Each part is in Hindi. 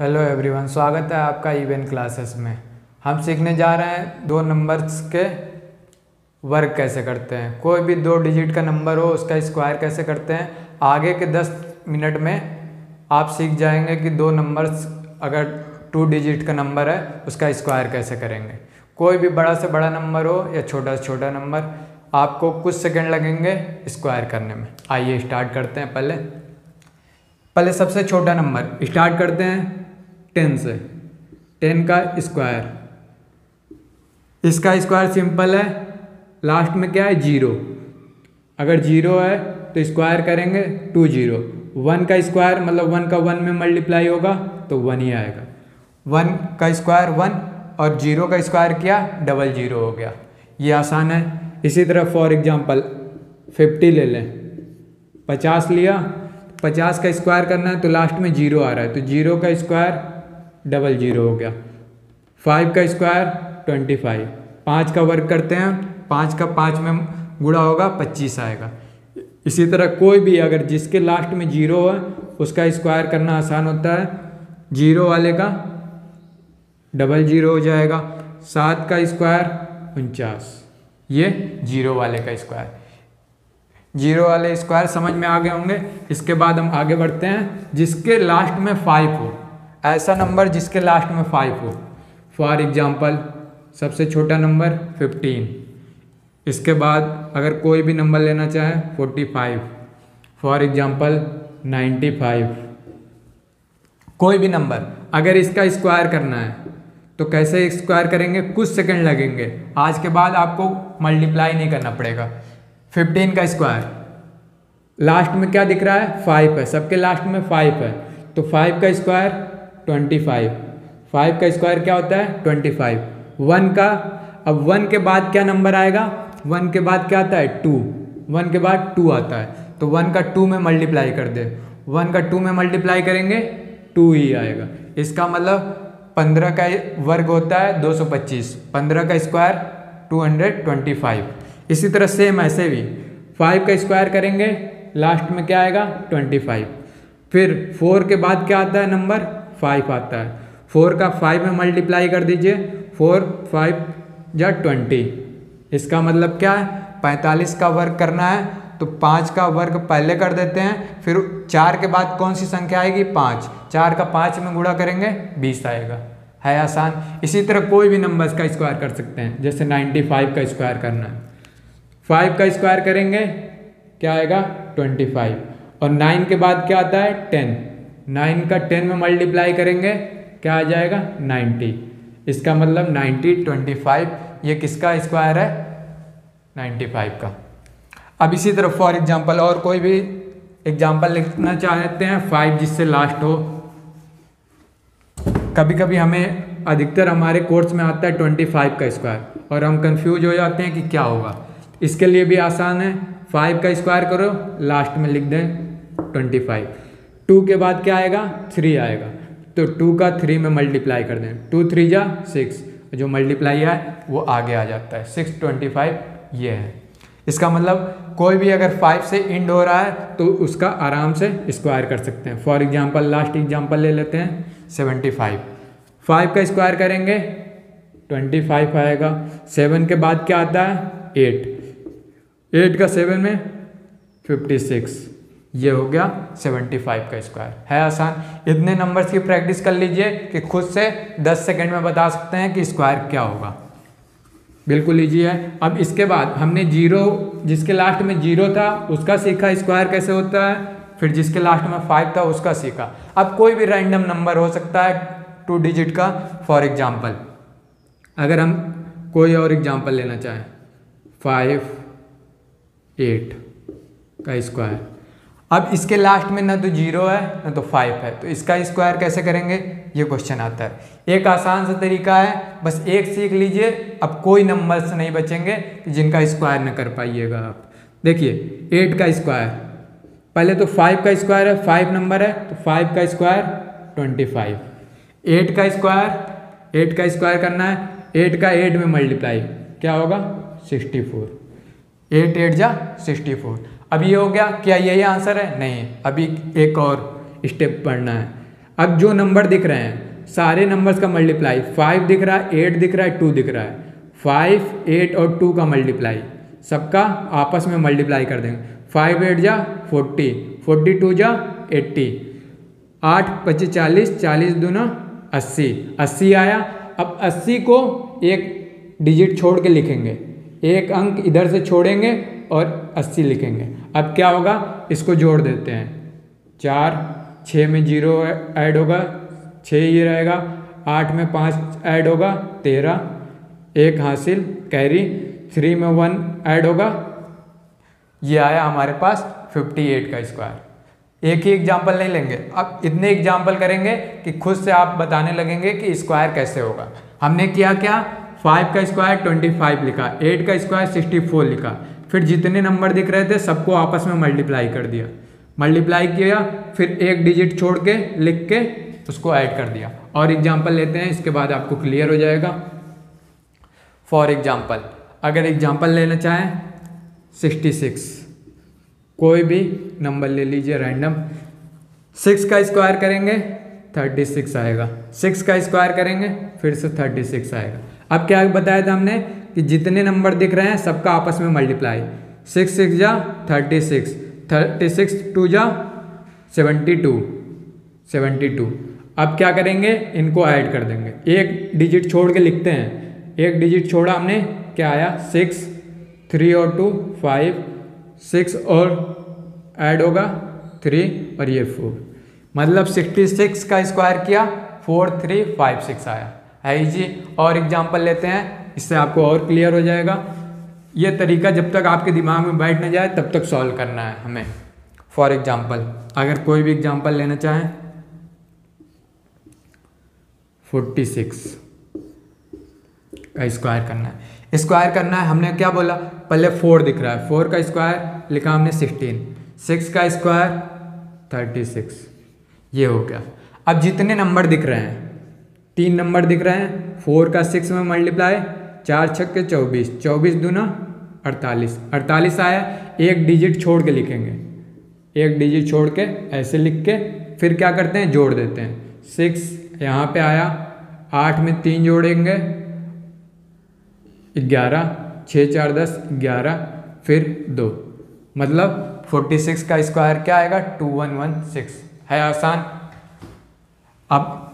हेलो एवरीवन स्वागत है आपका इवेंट क्लासेस में। हम सीखने जा रहे हैं दो नंबर्स के वर्क कैसे करते हैं। कोई भी दो डिजिट का नंबर हो, उसका स्क्वायर कैसे करते हैं, आगे के दस मिनट में आप सीख जाएँगे कि दो नंबर्स अगर टू डिजिट का नंबर है, उसका स्क्वायर कैसे करेंगे। कोई भी बड़ा से बड़ा नंबर हो या छोटा से छोटा नंबर आपको कुछ सेकंड लगेंगे स्क्वायर करने में। आइए स्टार्ट करते हैं पहले। पहले सबसे छोटा नंबर स्टार्ट करते हैं। टेन से। टेन का स्क्वायर। इसका स्क्वायर सिंपल है, लास्ट में क्या है? ज़ीरो। अगर ज़ीरो है तो स्क्वायर करेंगे टू ज़ीरो। वन का स्क्वायर मतलब वन का वन में मल्टीप्लाई होगा तो वन ही आएगा। वन का स्क्वायर वन और ज़ीरो का स्क्वायर किया? डबल ज़ीरो हो गया। ये आसान है। इसी तरह फॉर एग्जांपल, फिफ्टी ले लें। पचास लिया, पचास का स्क्वायर करना है तो लास्ट में ज़ीरो आ रहा है। तो ज़ीरो का स्क्वायर डबल ज़ीरो हो गया। फाइव का स्क्वायर, ट्वेंटी फाइव। पाँच का वर्क करते हैं, पाँच का पाँच में गुड़ा होगा, पच्चीस आएगा। इसी तरह कोई भी अगर जिसके लास्ट में ज़ीरो है, उसका स्क्वायर करना आसान होता है। ज़ीरो वाले का डबल ज़ीरो हो जाएगा। सात का स्क्वायर, उनचास। ये ज़ीरो वाले का स्क्वायर। ज़ीरो वाले स्क्वायर समझ में आ गए होंगे। इसके बाद हम आगे बढ़ते हैं। जिसके लास्ट में फाइव हो ऐसा नंबर जिसके लास्ट में फाइव हो। फॉर एग्ज़ाम्पल सबसे छोटा नंबर फिफ्टीन इसके बाद अगर कोई भी नंबर लेना चाहे forty five for example ninety five कोई भी नंबर, अगर इसका स्क्वायर करना है तो कैसे स्क्वायर करेंगे? कुछ सेकंड लगेंगे। आज के बाद आपको मल्टीप्लाई नहीं करना पड़ेगा। फिफ्टीन का स्क्वायर लास्ट में क्या दिख रहा है? फाइव है। सबके लास्ट में फाइव है। तो फाइव का स्क्वायर ट्वेंटी फाइव फाइव का स्क्वायर क्या होता है? ट्वेंटी फाइव वन का, अब वन के बाद क्या नंबर आएगा? वन के बाद क्या आता है? टू वन के बाद टू आता है. तो वन का टू में मल्टीप्लाई कर दे. वन का टू में मल्टीप्लाई करेंगे टू ही आएगा. इसका मतलब पंद्रह का वर्ग होता है दो सौ पच्चीस. पंद्रह का square two hundred twenty five इसी तरह सेम ऐसे भी. फाइव का स्क्वायर करेंगे लास्ट में क्या आएगा? ट्वेंटी फाइव फिर फोर के बाद क्या आता है नंबर फाइव आता है। फोर का फाइव में मल्टीप्लाई कर दीजिए। फोर फाइव या ट्वेंटी इसका मतलब क्या है? पैंतालीस का वर्ग करना है तो पाँच का वर्ग पहले कर देते हैं, फिर चार के बाद कौन सी संख्या आएगी? पाँच। चार का पाँच में गुणा करेंगे, बीस आएगा। है आसान? इसी तरह कोई भी नंबर का स्क्वायर कर सकते हैं, जैसे नाइन्टी फाइव का स्क्वायर करना है। फाइव का स्क्वायर करेंगे, क्या आएगा? ट्वेंटी फाइव और नाइन के बाद क्या आता है? टेन नाइन का टेन में मल्टीप्लाई करेंगे, क्या आ जाएगा? नाइन्टी। इसका मतलब नाइन्टी ट्वेंटी फाइव, ये किसका स्क्वायर है? नाइन्टी फाइव का। अब इसी तरह फॉर एग्जांपल, और कोई भी एग्जांपल लिखना चाहते हैं, फाइव जिससे लास्ट हो। कभी कभी हमें अधिकतर हमारे कोर्स में आता है ट्वेंटी फाइव का स्क्वायर, और हम कंफ्यूज हो जाते हैं कि क्या होगा। इसके लिए भी आसान है, फाइव का स्क्वायर करो, लास्ट में लिख दें ट्वेंटी फाइव। टू के बाद क्या आएगा? थ्री आएगा। तो टू का थ्री में मल्टीप्लाई कर दें। टू थ्री जा सिक्स जो मल्टीप्लाई है, वो आगे आ जाता है। सिक्स ट्वेंटी फाइव ये है। इसका मतलब कोई भी अगर फाइव से इंड हो रहा है तो उसका आराम से स्क्वायर कर सकते हैं। फॉर एग्जांपल लास्ट एग्जांपल ले लेते हैं। सेवेंटी फाइव फाइव का स्क्वायर करेंगे। ट्वेंटी फाइव आएगा। सेवन के बाद क्या आता है? एट एट का सेवन में फिफ्टी सिक्स ये हो गया सेवेंटी फाइव का स्क्वायर। है आसान। इतने नंबर्स की प्रैक्टिस कर लीजिए कि खुद से दस सेकंड में बता सकते हैं कि स्क्वायर क्या होगा। बिल्कुल लीजिए अब इसके बाद हमने ज़ीरो जिसके लास्ट में ज़ीरो था, उसका सीखा स्क्वायर कैसे होता है। फिर जिसके लास्ट में फाइव था, उसका सीखा। अब कोई भी रैंडम नंबर हो सकता है टू डिजिट का। फॉर एग्ज़ाम्पल अगर हम कोई और एग्ज़ाम्पल लेना चाहें। फाइव एट का स्क्वायर। अब इसके लास्ट में ना तो ज़ीरो है, ना तो फाइव है। तो इसका स्क्वायर कैसे करेंगे? ये क्वेश्चन आता है। एक आसान सा तरीका है, बस एक सीख लीजिए, अब कोई नंबर्स नहीं बचेंगे जिनका स्क्वायर न कर पाइएगा आप। देखिए एट का स्क्वायर पहले तो फाइव का स्क्वायर है फाइव नंबर है तो फाइव का स्क्वायर ट्वेंटी फाइव एट का स्क्वायर एट का स्क्वायर करना है एट का एट में मल्टीप्लाई क्या होगा? सिक्सटी फोर एट एट जा सिक्सटी फोर अब ये हो गया, क्या यही आंसर है? नहीं, अभी एक और स्टेप पढ़ना है। अब जो नंबर दिख रहे हैं, सारे नंबर्स का मल्टीप्लाई फाइव दिख रहा है एट दिख रहा है टू दिख रहा है। फाइव एट और टू का मल्टीप्लाई सबका आपस में मल्टीप्लाई कर देंगे। फाइव एट जा फोर्टी फोर्टी टू जा एट्टी आठ, पच्चीस, चालीस चालीस दूना, अस्सी। अस्सी आया, अब अस्सी को एक डिजिट छोड़ के लिखेंगे। एक अंक इधर से छोड़ेंगे और अस्सी लिखेंगे। अब क्या होगा? इसको जोड़ देते हैं। चार छः में ज़ीरो ऐड होगा छः ही रहेगा, आठ में पाँच ऐड होगा, तेरह, एक हासिल, कैरी, थ्री में वन ऐड होगा। ये आया हमारे पास फिफ्टी एट का स्क्वायर एक ही एग्ज़ाम्पल नहीं लेंगे। अब इतने एग्ज़ाम्पल करेंगे कि खुद से आप बताने लगेंगे कि स्क्वायर कैसे होगा। हमने किया क्या? फाइव का स्क्वायर ट्वेंटी फाइव लिखा एट का स्क्वायर सिक्सटी फोर लिखा। फिर जितने नंबर दिख रहे थे, सबको आपस में मल्टीप्लाई कर दिया। मल्टीप्लाई किया, फिर एक डिजिट छोड़ के, लिख के उसको ऐड कर दिया। और एग्ज़ाम्पल लेते हैं, इसके बाद आपको क्लियर हो जाएगा। फॉर एग्ज़ाम्पल अगर एग्ज़ाम्पल लेना चाहें सिक्सटी सिक्स कोई भी नंबर ले लीजिए रैंडम सिक्स का स्क्वायर करेंगे थर्टी सिक्स आएगा। सिक्स का स्क्वायर करेंगे, फिर से थर्टी सिक्स आएगा। अब क्या बताया था हमने? कि जितने नंबर दिख रहे हैं सबका आपस में मल्टीप्लाई। सिक्स सिक्स जा, thirty six. Thirty six two जा, सेवेंटी टू। Seventy two. अब क्या करेंगे? इनको ऐड कर देंगे। एक डिजिट छोड़ के लिखते हैं। एक डिजिट छोड़ा हमने, क्या आया? सिक्स थ्री और टू फाइव सिक्स और ऐड होगा थ्री और ये फोर मतलब सिक्सटी सिक्स का स्क्वायर किया फोर थ्री फाइव सिक्स आया। है जी? और एग्ज़ाम्पल लेते हैं। इससे आपको और क्लियर हो जाएगा। ये तरीका जब तक आपके दिमाग में बैठ ना जाए, तब तक सॉल्व करना है हमें। फॉर एग्ज़ाम्पल अगर कोई भी एग्ज़ाम्पल लेना चाहें। फोर्टी सिक्स का स्क्वायर करना है। स्क्वायर करना है, हमने क्या बोला? पहले फोर दिख रहा है। फोर का स्क्वायर लिखा हमने सिक्सटीन सिक्स का स्क्वायर थर्टी सिक्स ये हो गया। अब जितने नंबर दिख रहे हैं, तीन नंबर दिख रहे हैं फोर का सिक्स में मल्टीप्लाई चार छक्के चौबीस चौबीस दूना अड़तालीस। अड़तालीस आया, एक डिजिट छोड़ के लिखेंगे। एक डिजिट छोड़ के ऐसे लिख के फिर क्या करते हैं? जोड़ देते हैं। सिक्स यहाँ पे आया, आठ में तीन जोड़ेंगे। ग्यारह, छः, चार, दस, ग्यारह, फिर दो। मतलब फोर्टी सिक्स का स्क्वायर क्या आएगा? टू वन वन सिक्स है आसान? अब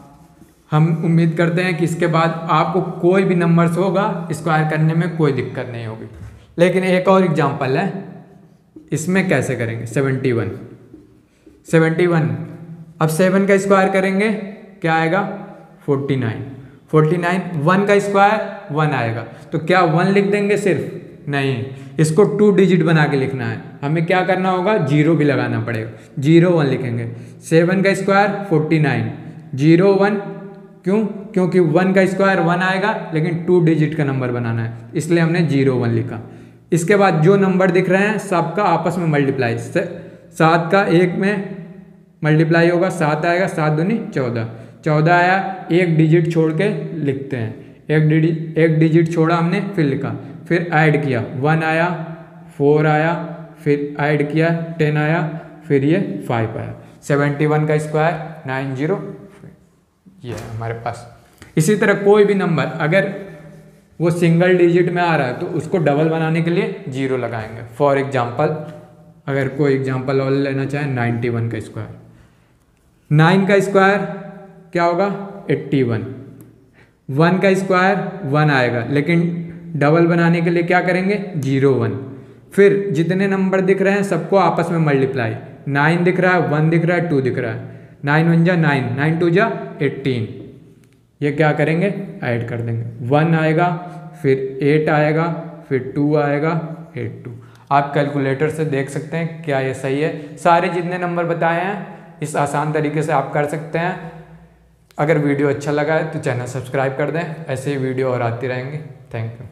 हम उम्मीद करते हैं कि इसके बाद आपको कोई भी नंबर्स होगा स्क्वायर करने में कोई दिक्कत नहीं होगी। लेकिन एक और एग्जांपल है, इसमें कैसे करेंगे? सेवेंटी वन सेवेंटी वन अब सेवन का स्क्वायर करेंगे, क्या आएगा? Forty nine forty nine one का स्क्वायर वन आएगा। तो क्या वन लिख देंगे सिर्फ़? नहीं। इसको टू डिजिट बना के लिखना है। हमें क्या करना होगा? ज़ीरो भी लगाना पड़ेगा। ज़ीरो वन लिखेंगे। सेवन का square forty nine zero one क्यों? क्योंकि वन का स्क्वायर वन आएगा, लेकिन टू डिजिट का नंबर बनाना है। इसलिए हमने ज़ीरो वन लिखा। इसके बाद जो नंबर दिख रहे हैं, सबका आपस में मल्टीप्लाई सात का एक में मल्टीप्लाई होगा, सात आएगा, सात दूनी चौदह। चौदह आया, एक डिजिट छोड़ के लिखते हैं। एक डिजिट एक डिजिट छोड़ा हमने, फिर लिखा। फिर ऐड किया। वन आया, फोर आया, फिर ऐड किया टेन आया, फिर ये फाइव आया। सेवेंटी वन का स्क्वायर नाइन ज़ीरो ये है हमारे पास। इसी तरह कोई भी नंबर, अगर वो सिंगल डिजिट में आ रहा है तो उसको डबल बनाने के लिए ज़ीरो लगाएँगे। फॉर एग्ज़ाम्पल अगर कोई एग्ज़ाम्पल और लेना चाहें नाइन्टी वन का स्क्वायर नाइन का स्क्वायर क्या होगा? एट्टी वन वन का स्क्वायर वन आएगा, लेकिन डबल बनाने के लिए क्या करेंगे? ज़ीरो वन फिर जितने नंबर दिख रहे हैं, सबको आपस में मल्टीप्लाई नाइन दिख रहा है वन दिख रहा है टू दिख रहा है। नाइन वन जा नाइन नाइन टू जा एट्टीन। ये क्या करेंगे? ऐड कर देंगे। वन आएगा, फिर एट आएगा, फिर टू आएगा एट टू। आप कैलकुलेटर से देख सकते हैं क्या ये सही है। सारे जितने नंबर बताए हैं, इस आसान तरीके से आप कर सकते हैं। अगर वीडियो अच्छा लगा है तो चैनल सब्सक्राइब कर दें। ऐसे ही वीडियो और आती रहेंगी। Thank you.